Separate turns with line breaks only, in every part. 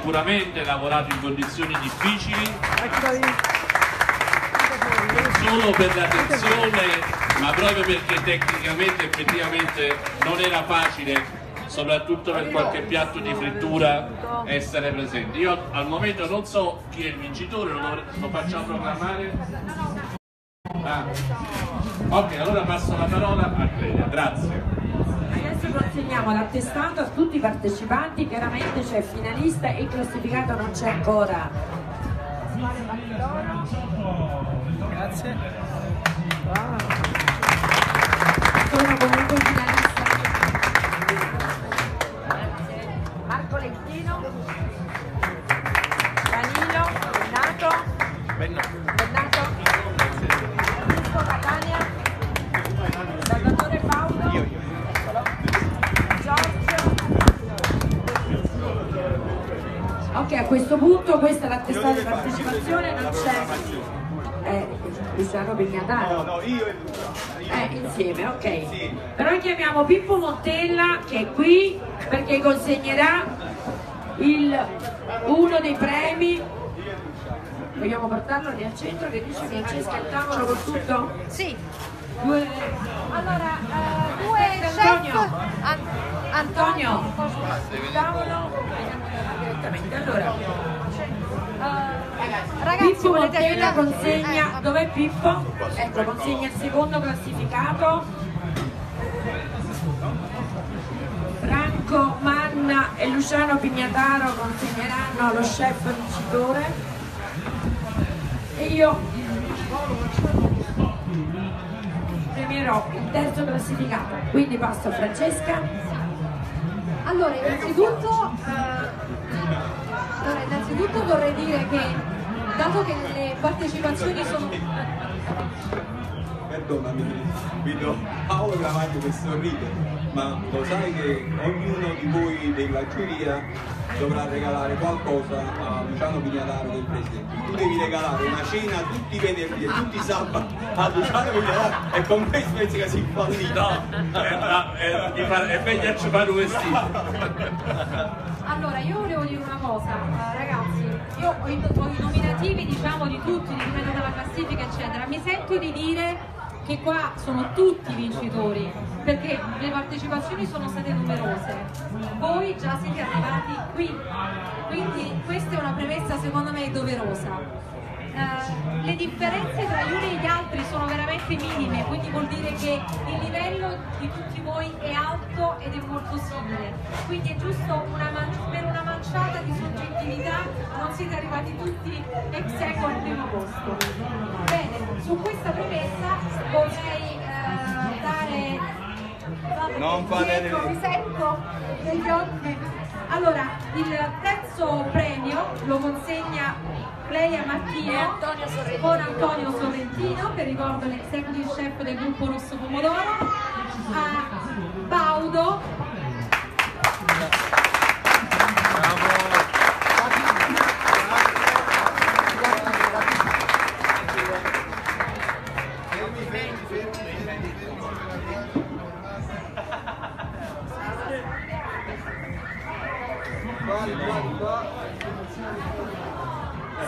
sicuramente lavorato in condizioni difficili, non solo per la tensione, ma proprio perché tecnicamente effettivamente non era facile soprattutto per qualche piatto di frittura essere presenti. Io al momento non so chi è il vincitore, lo, lo facciamo proclamare. Ah. Ok, allora passo la parola a Clelia, grazie.
Consegniamo l'attestato a tutti i partecipanti, chiaramente c'è finalista e il classificato non c'è ancora.
Grazie.
Ok, a questo punto questa è l'attestato di partecipazione, non c'è eh, Luciano Pignataro.
No, io e
Eh, insieme, ok. Però chiamiamo Pippo Montella che è qui perché consegnerà il- uno dei premi. Vogliamo portarlo lì al centro che dice Francesca il tavolo con tutto?
Sì,
Due...
allora, eh, due
Antonio.
An-
Antonio,
Antonio.
il Pippo Montella
aiutare?
consegna,
Eh,
dov'è Pippo? Ecco, consegna il secondo classificato. Franco Manna e Luciano Pignataro consegneranno allo chef vincitore. E io premierò il terzo classificato. Quindi passo a Francesca.
Allora, innanzitutto, eh, allora, innanzitutto vorrei dire che dato che le partecipazioni sono
Perdonami, vedo Paolo Gravagno che sorride, ma lo sai che ognuno di voi della giuria dovrà regalare qualcosa a Luciano Pignataro del Presidente. Tu devi regalare una cena tutti i venerdì e tutti i sabati a Luciano Pignataro e con questo pensi che si fallito.
No, mi fa- è meglio ci fare un vestito.
Allora, io volevo dire una cosa, eh, ragazzi, io ho i, nominativi diciamo di tutti, dipende dalla classifica eccetera, mi sento di dire che qua sono tutti vincitori, perché le partecipazioni sono state numerose, voi già siete arrivati qui, quindi questa è una premessa secondo me doverosa. Eh, le differenze tra gli uni e gli altri sono veramente minime, quindi vuol dire che il livello di tutti voi è alto ed è molto simile. Quindi è giusto una man- per una manciata di soggettività non siete arrivati tutti ex equo al primo posto. Bene, su questa premessa vorrei eh, dare
Non
Dietro,
le-
mi sento negli occhi. Allora, il terzo premio lo consegna Cleia Martino con Antonio Sorrentino, che ricordo l'executive chef del gruppo Rosso Pomodoro, a Baudo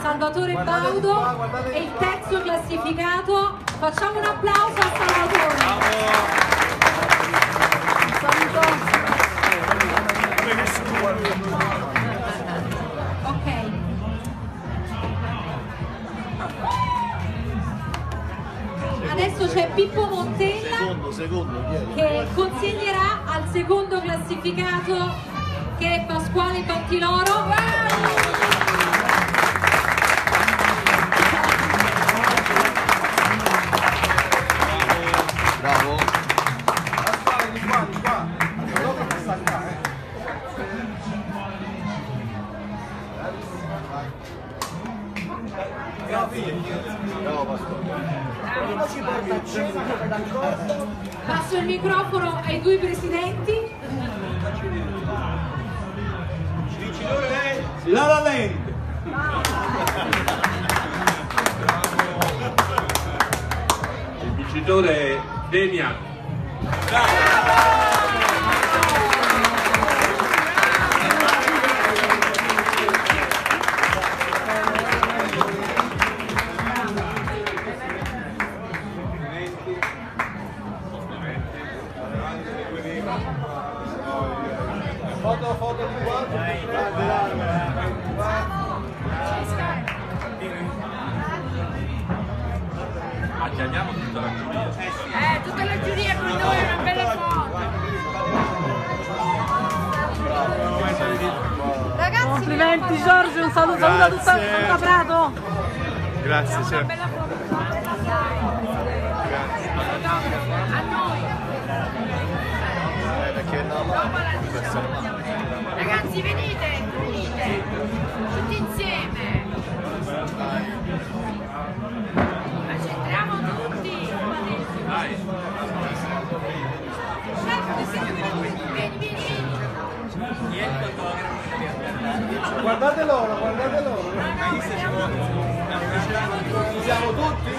Salvatore Baudo e il terzo classificato. Facciamo un applauso a Salvatore. Ok. Adesso c'è Pippo Montella che consegnerà al secondo classificato che è Pasquale Pantiloro. Passo il microfono ai due presidenti.
Vincitore è La La Land.
Il vincitore è Demian. Chiamiamo tutta la giuria.
Eh, tutta la giuria con noi, una bella foto.
Ragazzi,
Complimenti Giorgio, un saluto, tutta,
Grazie.
tutta Prato.
Grazie,
una
chef.
bella foto.
A noi.
Eh, perché
Dopo la diciamo. Ragazzi, venite, venite.
Guardate loro, guardate loro.
Siamo,
Siamo tutti?